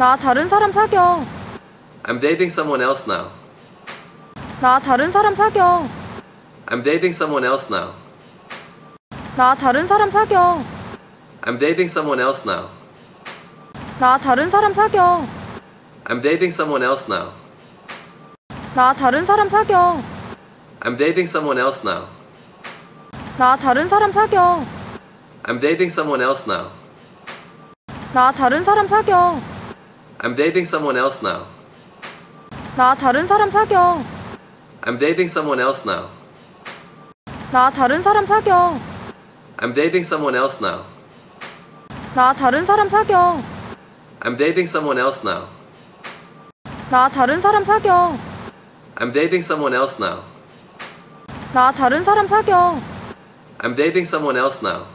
나 다른 사람 사겨. I'm dating someone else now. 나 다른 사람 사겨. I'm dating someone else now. 나 다른 사람 사겨. I'm dating someone else now. 나 다른 사람 사겨. I'm dating someone else now. 나 다른 사람 사겨. I'm dating someone else now. 나 다른 사람 사겨. I'm dating someone else now. 나 다른 사람 사겨. I'm dating someone else now. 나 다른 사람 사겨. I'm dating someone else now. 나 다른 사람 사겨. I'm dating someone else now. 나 다른 사람 사겨. I'm dating someone else now. 나 다른 사람 사겨. I'm dating someone else now. 나 다른 사람 사겨. I'm dating someone else now.